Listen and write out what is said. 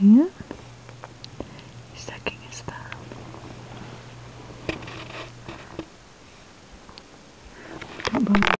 here?